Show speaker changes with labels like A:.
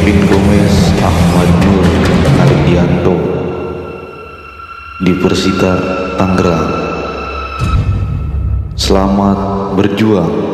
A: Kevin Gomez, Ahmad Nur, Ardianto di Persita, Tangerang. Selamat berjuang.